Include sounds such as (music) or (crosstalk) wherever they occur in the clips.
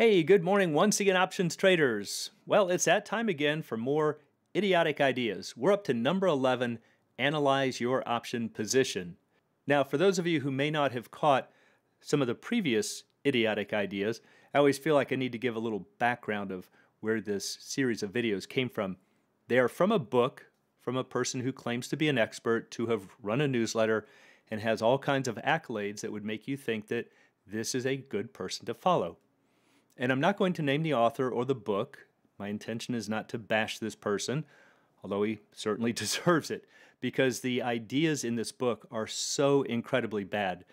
Hey, good morning once again, options traders. Well, it's that time again for more idiotic ideas. We're up to number 11 analyze your option position. Now, for those of you who may not have caught some of the previous idiotic ideas, I always feel like I need to give a little background of where this series of videos came from. They are from a book from a person who claims to be an expert, to have run a newsletter, and has all kinds of accolades that would make you think that this is a good person to follow. And I'm not going to name the author or the book. My intention is not to bash this person, although he certainly (laughs) deserves it, because the ideas in this book are so incredibly bad.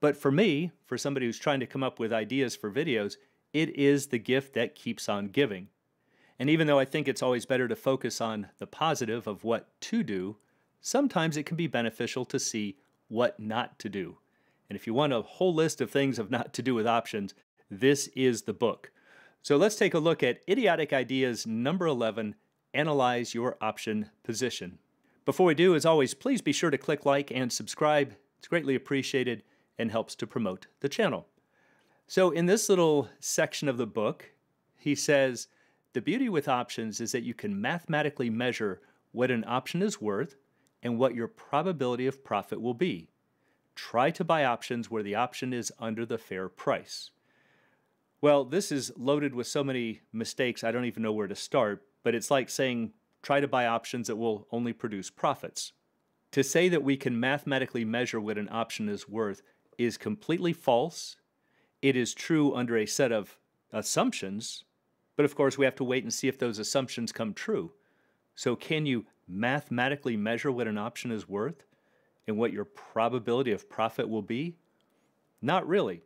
But for me, for somebody who's trying to come up with ideas for videos, it is the gift that keeps on giving. And even though I think it's always better to focus on the positive of what to do, sometimes it can be beneficial to see what not to do. And if you want a whole list of things of not to do with options, this is the book. So let's take a look at Idiotic Ideas number 11 Analyze Your Option Position. Before we do, as always, please be sure to click like and subscribe. It's greatly appreciated and helps to promote the channel. So, in this little section of the book, he says the beauty with options is that you can mathematically measure what an option is worth and what your probability of profit will be. Try to buy options where the option is under the fair price. Well, this is loaded with so many mistakes, I don't even know where to start, but it's like saying try to buy options that will only produce profits. To say that we can mathematically measure what an option is worth is completely false. It is true under a set of assumptions, but of course we have to wait and see if those assumptions come true. So, can you mathematically measure what an option is worth and what your probability of profit will be? Not really.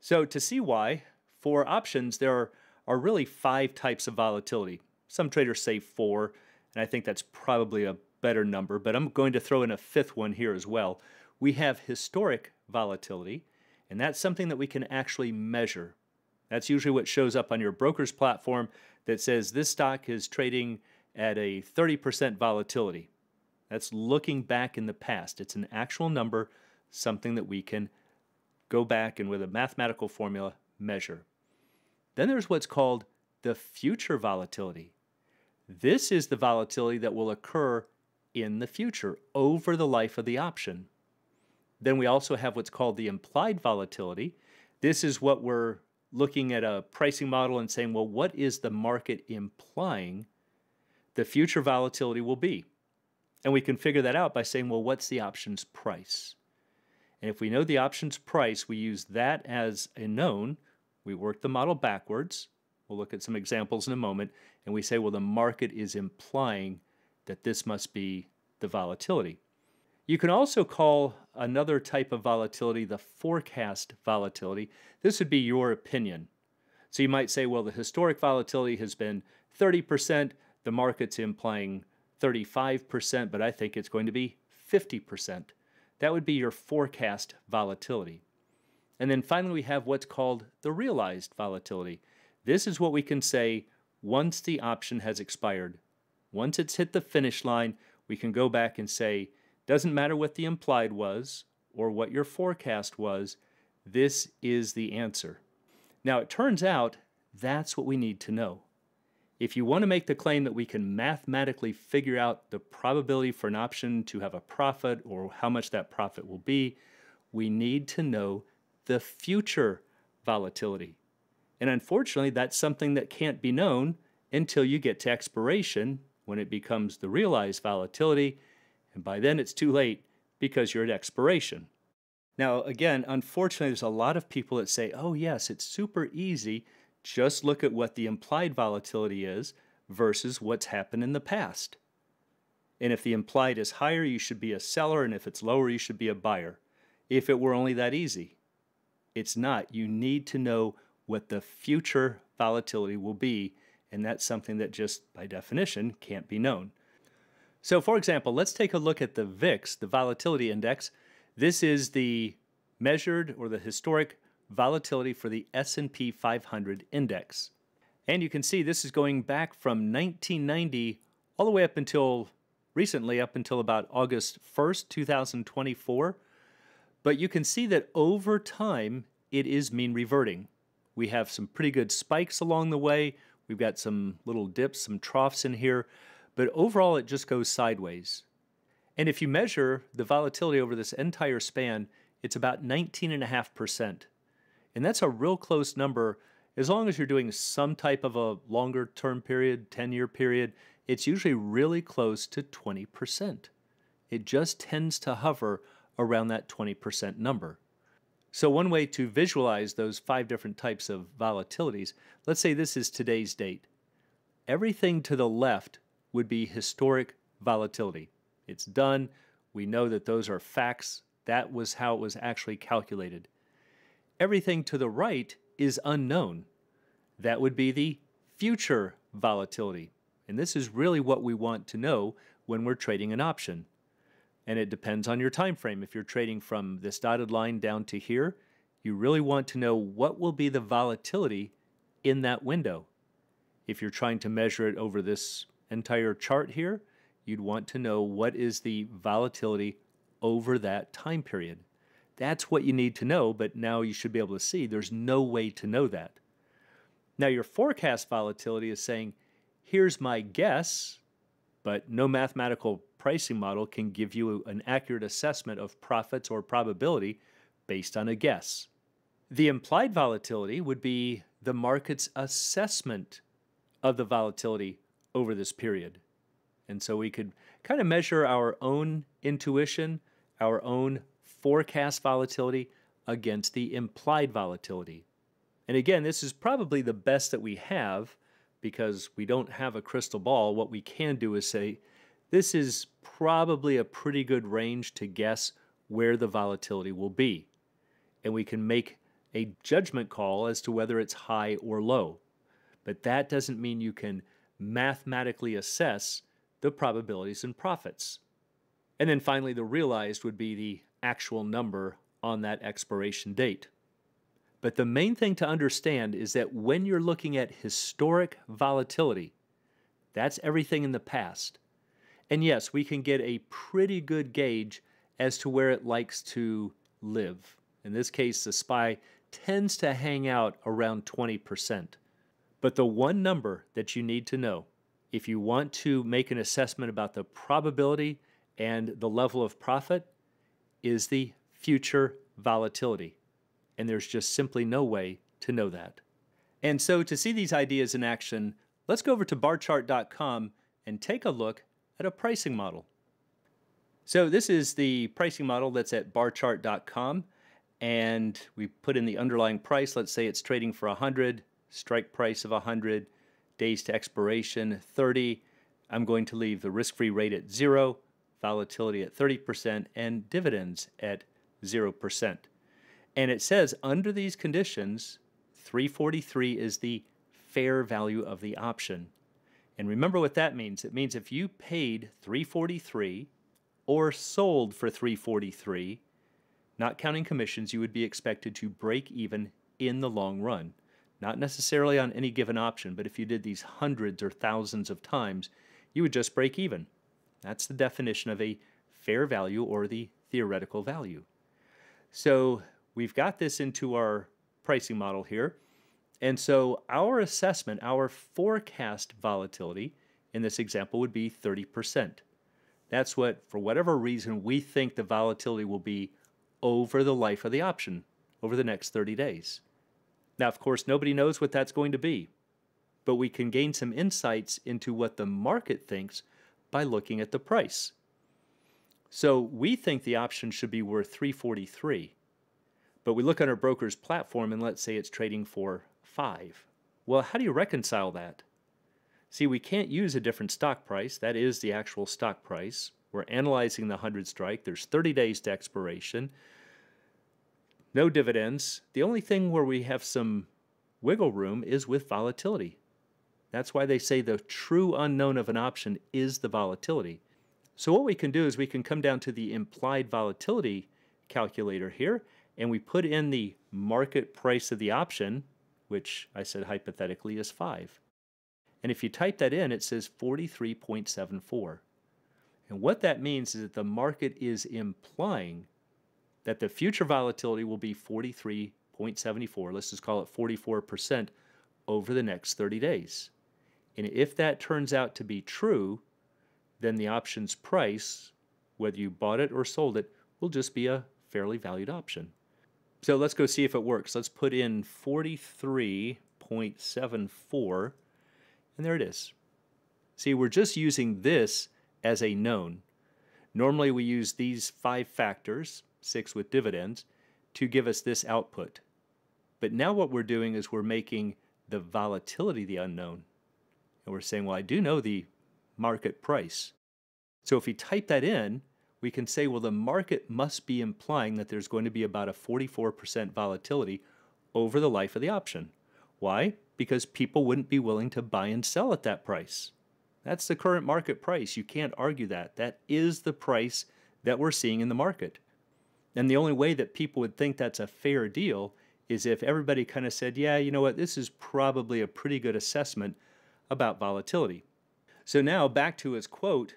So, to see why, for options, there are, are really five types of volatility. Some traders say four, and I think that's probably a better number, but I'm going to throw in a fifth one here as well. We have historic volatility, and that's something that we can actually measure. That's usually what shows up on your broker's platform that says this stock is trading at a 30% volatility. That's looking back in the past. It's an actual number, something that we can go back and with a mathematical formula measure. Then there's what's called the future volatility. This is the volatility that will occur in the future over the life of the option. Then we also have what's called the implied volatility. This is what we're looking at a pricing model and saying, well, what is the market implying the future volatility will be? And we can figure that out by saying, well, what's the option's price? And if we know the option's price, we use that as a known we work the model backwards. We'll look at some examples in a moment. And we say, well, the market is implying that this must be the volatility. You can also call another type of volatility the forecast volatility. This would be your opinion. So you might say, well, the historic volatility has been 30%, the market's implying 35%, but I think it's going to be 50%. That would be your forecast volatility. And then finally, we have what's called the realized volatility. This is what we can say once the option has expired. Once it's hit the finish line, we can go back and say, doesn't matter what the implied was or what your forecast was, this is the answer. Now, it turns out that's what we need to know. If you want to make the claim that we can mathematically figure out the probability for an option to have a profit or how much that profit will be, we need to know the future volatility. And unfortunately, that's something that can't be known until you get to expiration when it becomes the realized volatility. And by then it's too late because you're at expiration. Now, again, unfortunately, there's a lot of people that say, oh, yes, it's super easy. Just look at what the implied volatility is versus what's happened in the past. And if the implied is higher, you should be a seller, and if it's lower, you should be a buyer. If it were only that easy. It's not. You need to know what the future volatility will be, and that's something that just by definition can't be known. So for example, let's take a look at the VIX, the volatility index. This is the measured or the historic volatility for the S&P 500 index. And you can see this is going back from 1990 all the way up until recently, up until about August 1st, 2024. But you can see that over time, it is mean reverting. We have some pretty good spikes along the way. We've got some little dips, some troughs in here, but overall it just goes sideways. And if you measure the volatility over this entire span, it's about 19.5%. And that's a real close number. As long as you're doing some type of a longer term period, 10 year period, it's usually really close to 20%. It just tends to hover around that 20% number. So, one way to visualize those five different types of volatilities, let's say this is today's date. Everything to the left would be historic volatility. It's done. We know that those are facts. That was how it was actually calculated. Everything to the right is unknown. That would be the future volatility. And this is really what we want to know when we're trading an option. And it depends on your time frame. If you're trading from this dotted line down to here, you really want to know what will be the volatility in that window. If you're trying to measure it over this entire chart here, you'd want to know what is the volatility over that time period. That's what you need to know, but now you should be able to see there's no way to know that. Now, your forecast volatility is saying, here's my guess, but no mathematical pricing model can give you an accurate assessment of profits or probability based on a guess. The implied volatility would be the market's assessment of the volatility over this period. And so we could kind of measure our own intuition, our own forecast volatility against the implied volatility. And again, this is probably the best that we have because we don't have a crystal ball. What we can do is say, this is probably a pretty good range to guess where the volatility will be. And we can make a judgment call as to whether it's high or low. But that doesn't mean you can mathematically assess the probabilities and profits. And then finally, the realized would be the actual number on that expiration date. But the main thing to understand is that when you're looking at historic volatility, that's everything in the past. And yes, we can get a pretty good gauge as to where it likes to live. In this case, the SPY tends to hang out around 20%. But the one number that you need to know if you want to make an assessment about the probability and the level of profit is the future volatility. And there's just simply no way to know that. And so to see these ideas in action, let's go over to barchart.com and take a look at a pricing model. So this is the pricing model that's at barchart.com and we put in the underlying price. Let's say it's trading for 100, strike price of 100, days to expiration 30. I'm going to leave the risk-free rate at zero, volatility at 30%, and dividends at 0%. And it says under these conditions, 343 is the fair value of the option. And remember what that means. It means if you paid 343 or sold for 343, not counting commissions, you would be expected to break even in the long run. Not necessarily on any given option, but if you did these hundreds or thousands of times, you would just break even. That's the definition of a fair value or the theoretical value. So we've got this into our pricing model here. And so our assessment, our forecast volatility in this example would be 30%. That's what, for whatever reason, we think the volatility will be over the life of the option, over the next 30 days. Now, of course, nobody knows what that's going to be, but we can gain some insights into what the market thinks by looking at the price. So we think the option should be worth 343, but we look on our broker's platform and let's say it's trading for five. Well, how do you reconcile that? See, we can't use a different stock price. That is the actual stock price. We're analyzing the 100 strike. There's 30 days to expiration. No dividends. The only thing where we have some wiggle room is with volatility. That's why they say the true unknown of an option is the volatility. So what we can do is we can come down to the implied volatility calculator here, and we put in the market price of the option, which I said hypothetically is 5. And if you type that in, it says 43.74. And what that means is that the market is implying that the future volatility will be 43.74, let's just call it 44% over the next 30 days. And if that turns out to be true, then the option's price, whether you bought it or sold it, will just be a fairly valued option. So let's go see if it works. Let's put in 43.74, and there it is. See, we're just using this as a known. Normally we use these five factors, six with dividends, to give us this output. But now what we're doing is we're making the volatility the unknown. And we're saying, well, I do know the market price. So if we type that in, we can say, well, the market must be implying that there's going to be about a 44% volatility over the life of the option. Why? Because people wouldn't be willing to buy and sell at that price. That's the current market price. You can't argue that. That is the price that we're seeing in the market. And the only way that people would think that's a fair deal is if everybody kind of said, yeah, you know what, this is probably a pretty good assessment about volatility. So now back to his quote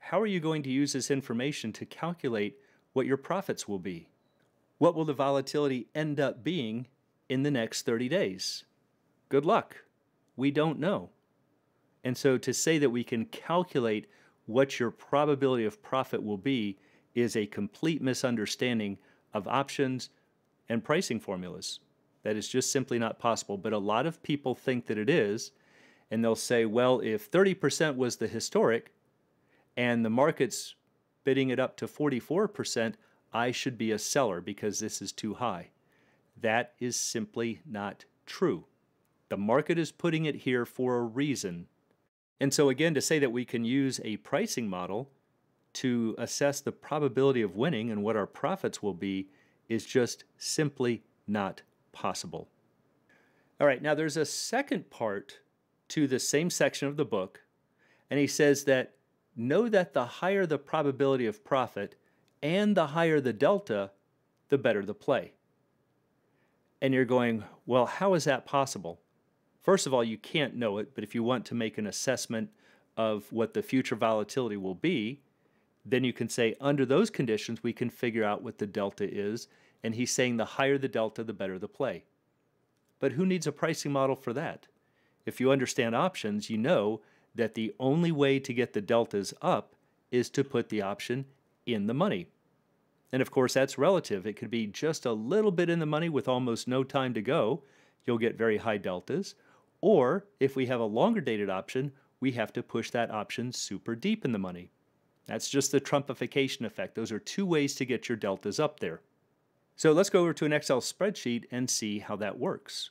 how are you going to use this information to calculate what your profits will be? What will the volatility end up being in the next 30 days? Good luck. We don't know. And so to say that we can calculate what your probability of profit will be is a complete misunderstanding of options and pricing formulas. That is just simply not possible. But a lot of people think that it is, and they'll say, well, if 30% was the historic and the market's bidding it up to 44%, I should be a seller because this is too high. That is simply not true. The market is putting it here for a reason. And so, again, to say that we can use a pricing model to assess the probability of winning and what our profits will be is just simply not possible. All right, now there's a second part to the same section of the book, and he says that know that the higher the probability of profit and the higher the delta, the better the play. And you're going, well, how is that possible? First of all, you can't know it, but if you want to make an assessment of what the future volatility will be, then you can say, under those conditions, we can figure out what the delta is. And he's saying the higher the delta, the better the play. But who needs a pricing model for that? If you understand options, you know that the only way to get the deltas up is to put the option in the money. And of course, that's relative. It could be just a little bit in the money with almost no time to go. You'll get very high deltas. Or if we have a longer dated option, we have to push that option super deep in the money. That's just the Trumpification effect. Those are two ways to get your deltas up there. So let's go over to an Excel spreadsheet and see how that works.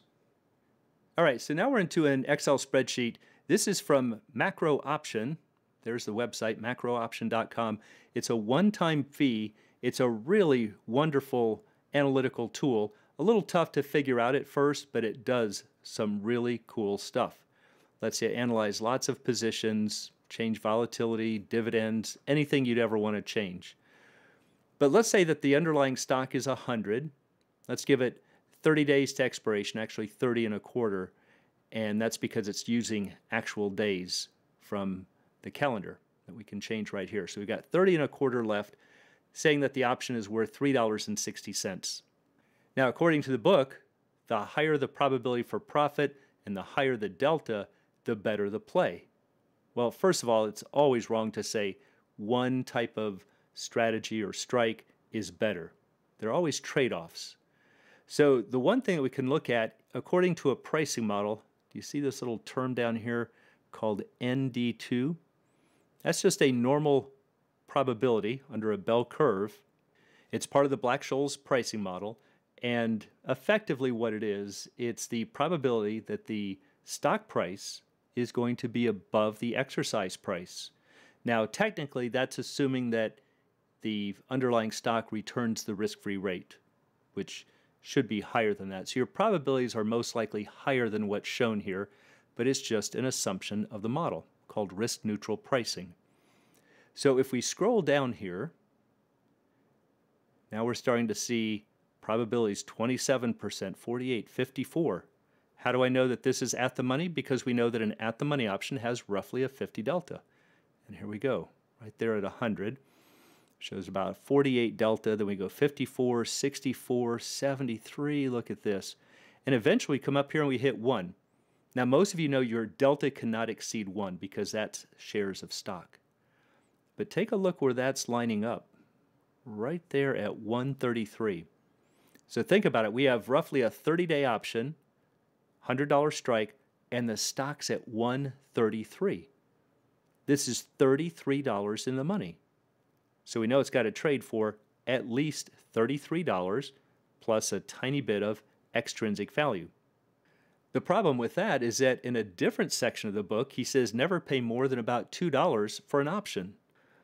All right, so now we're into an Excel spreadsheet. This is from Macroption. There's the website, macroption.com. It's a one-time fee. It's a really wonderful analytical tool. A little tough to figure out at first, but it does some really cool stuff. Let's you analyze lots of positions, change volatility, dividends, anything you'd ever want to change. But let's say that the underlying stock is 100. Let's give it 30 days to expiration, actually 30 and a quarter. And that's because it's using actual days from the calendar that we can change right here. So we've got 30 and a quarter left, saying that the option is worth $3.60. Now, according to the book, the higher the probability for profit and the higher the delta, the better the play. Well, first of all, it's always wrong to say one type of strategy or strike is better. There are always trade offs. So, the one thing that we can look at, according to a pricing model, do you see this little term down here called ND2? That's just a normal probability under a bell curve. It's part of the Black Scholes pricing model. And effectively, what it is, it's the probability that the stock price is going to be above the exercise price. Now, technically, that's assuming that the underlying stock returns the risk free rate, which should be higher than that. So your probabilities are most likely higher than what's shown here, but it's just an assumption of the model called risk neutral pricing. So if we scroll down here, now we're starting to see probabilities 27%, 48, 54. How do I know that this is at the money? Because we know that an at the money option has roughly a 50 delta. And here we go, right there at 100. Shows about 48 delta, then we go 54, 64, 73, look at this. And eventually we come up here and we hit 1. Now most of you know your delta cannot exceed 1 because that's shares of stock. But take a look where that's lining up. Right there at 133. So think about it. We have roughly a 30-day option, $100 strike, and the stock's at 133. This is $33 in the money. So we know it's got to trade for at least $33 plus a tiny bit of extrinsic value. The problem with that is that in a different section of the book, he says never pay more than about $2 for an option.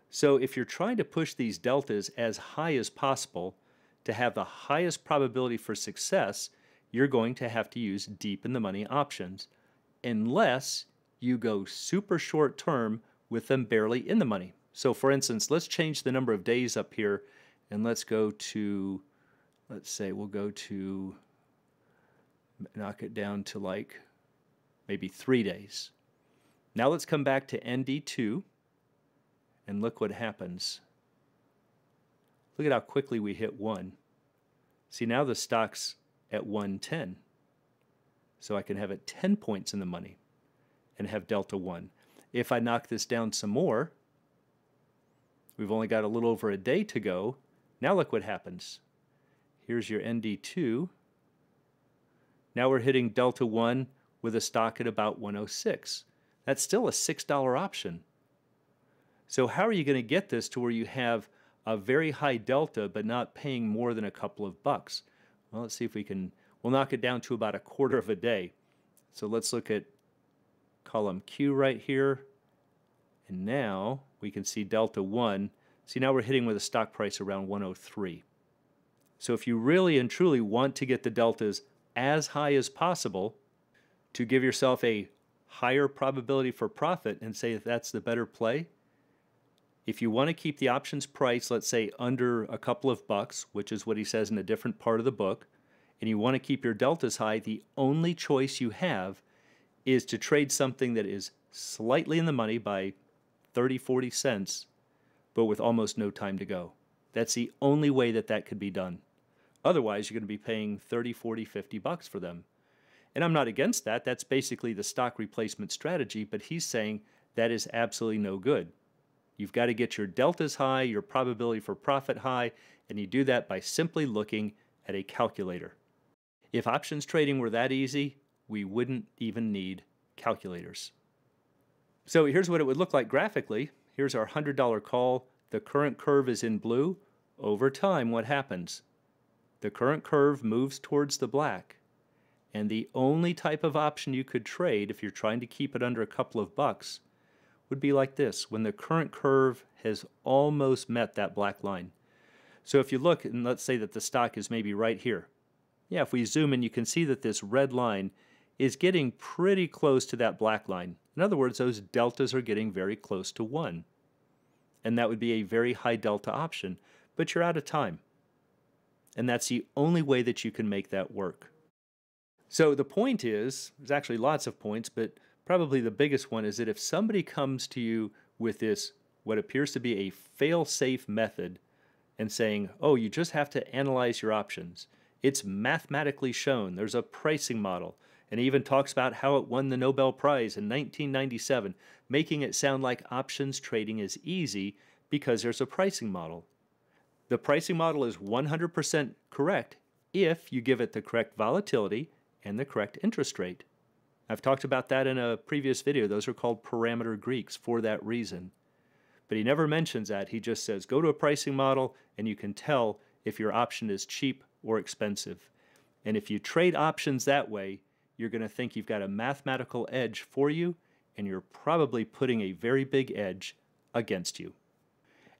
So if you're trying to push these deltas as high as possible to have the highest probability for success, you're going to have to use deep in the money options, unless you go super short term with them barely in the money. So for instance, let's change the number of days up here and let's go to, let's say we'll go to, knock it down to like maybe three days. Now let's come back to ND2 and look what happens. Look at how quickly we hit 1. See, now the stock's at 110. So I can have it 10 points in the money and have delta 1. If I knock this down some more, we've only got a little over a day to go. Now look what happens. Here's your ND2. Now we're hitting delta 1 with a stock at about 106. That's still a $6 option. So how are you going to get this to where you have a very high delta but not paying more than a couple of bucks? Well, let's see if we can, we'll knock it down to about a quarter of a day. So let's look at column Q right here. And now we can see delta 1. See, now we're hitting with a stock price around 103. So if you really and truly want to get the deltas as high as possible to give yourself a higher probability for profit and say that that's the better play, if you want to keep the options price, let's say under a couple of bucks, which is what he says in a different part of the book, and you want to keep your deltas high, the only choice you have is to trade something that is slightly in the money by 30, 40 cents, but with almost no time to go. That's the only way that that could be done. Otherwise, you're going to be paying 30, 40, 50 bucks for them. And I'm not against that. That's basically the stock replacement strategy, but he's saying that is absolutely no good. You've got to get your deltas high, your probability for profit high, and you do that by simply looking at a calculator. If options trading were that easy, we wouldn't even need calculators. So here's what it would look like graphically. Here's our $100 call. The current curve is in blue. Over time, what happens? The current curve moves towards the black. And the only type of option you could trade if you're trying to keep it under a couple of bucks would be like this when the current curve has almost met that black line. So if you look and let's say that the stock is maybe right here. Yeah, if we zoom in, you can see that this red line is getting pretty close to that black line. In other words, those deltas are getting very close to 1. And that would be a very high delta option, but you're out of time. And that's the only way that you can make that work. So the point is, there's actually lots of points, but probably the biggest one is that if somebody comes to you with this, what appears to be a fail safe method, and saying, oh, you just have to analyze your options, it's mathematically shown, there's a pricing model, and even talks about how it won the Nobel Prize in 1997, making it sound like options trading is easy because there's a pricing model. The pricing model is 100% correct if you give it the correct volatility and the correct interest rate. I've talked about that in a previous video. Those are called parameter Greeks for that reason. But he never mentions that. He just says go to a pricing model and you can tell if your option is cheap or expensive. And if you trade options that way, you're going to think you've got a mathematical edge for you, and you're probably putting a very big edge against you.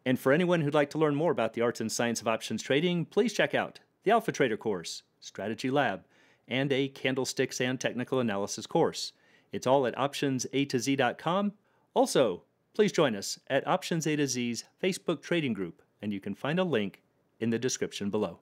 And for anyone who'd like to learn more about the arts and science of options trading, please check out the Alpha Trader course, Strategy Lab, and a candlesticks and technical analysis course. It's all at optionsAtoZ.com. Also, please join us at Options A to Z's Facebook trading group, and you can find a link in the description below.